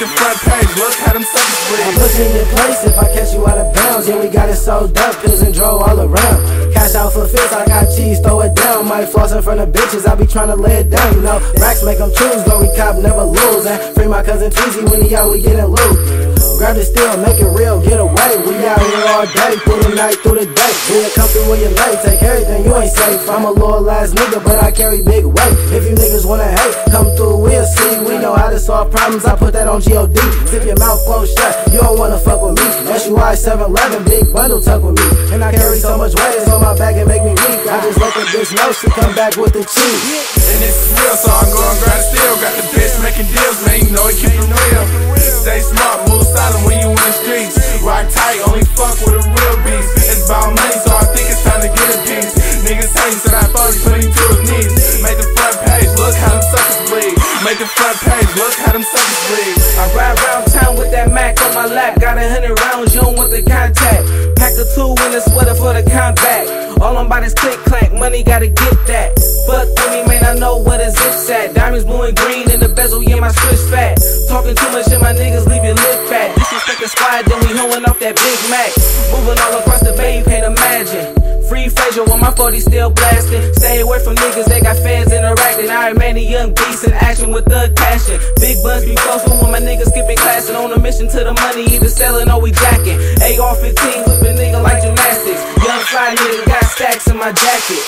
The front page, look how them suckers bleed. I'm pushing in your place if I catch you out of bounds. Yeah, we got it sold up, pills and dro all around. Cash out for fists, I got cheese, throw it down. Might floss in front of bitches, I be tryna lay it down. You know, racks make them choose, we cop never lose. And free my cousin Tweezy when he out, we getting loose. Grab the steel, make it real, get away. We out here all day, through the night, through the day. We ain't come through where you late, take everything, you ain't safe. I'm a loyal ass nigga, but I carry big weight. If you niggas wanna hate, come through, we'll see. We know how to solve problems, I put that on GOD. Zip your mouth closed shut, you don't wanna fuck with me. SUI 711, big bundle tuck with me. And I carry so much weight, it's on my back and make me weak. I just let the bitch know she come back with the cheese. And this is real, so I'm going grab steel. Got the bitch making deals, man, you know it keep it real. Look how them suckers bleed. I ride around town with that Mac on my lap. Got a hundred rounds, you don't want the contact. Pack a two in a sweater for the combat. All I'm about is click clack, money gotta get that. Fuck with me, man, I know what a zip's at. Diamonds blue and green in the bezel, yeah, my switch fat. Talking too much and my niggas leave you lip fat. Disrespect the squad, then we hoeing off that Big Mac. Moving all 40 still blasting. Stay away from niggas, they got fans interacting. I remain a young beast in action with the passion. Big buns be closing when my niggas skipping class and on a mission to the money, either selling or we jacking. AR 15 whipping nigga like gymnastics. Young fly nigga got stacks in my jacket.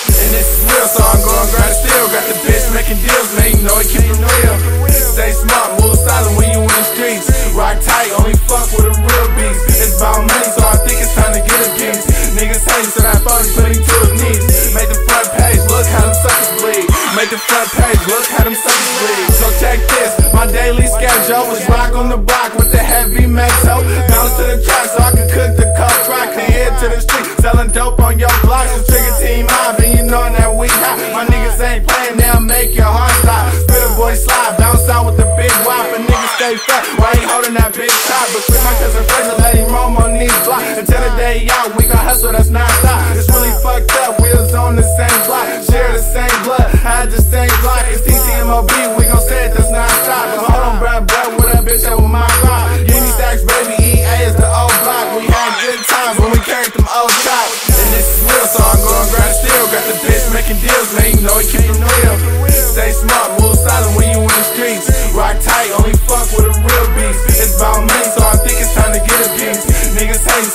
Schedule was rock on the block with the heavy metal. Bounce to the track so I can cook the coke, rock and head to the street. Selling dope on your block, so trigger team mob, and you know that we hot. My niggas ain't playing, they'll make your heart stop. Spitta Boy slide, bounce out with the big wop, and niggas stay fat. Why ain't holding that big top? But quit my cousin Fraser, let him roam on these blocks. Until the day out, we gon' hustle, that's not stop. It's really fucked up,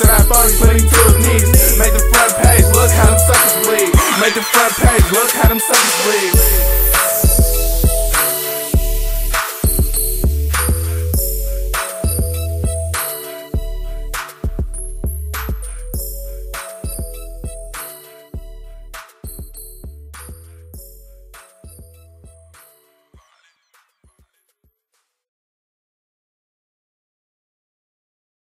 So I thought he put to his knees. Make the front page, look how them suckers bleed. Make the front page, look how them suckers bleed.